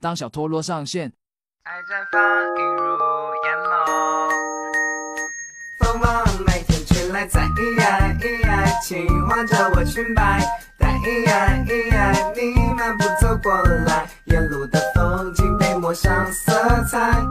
当小陀螺上线，爱绽放映入眼眸，风往麦田吹来，在咿呀咿呀轻晃着我裙摆，在咿呀咿呀你漫步走过来，沿路的风景被抹上色彩。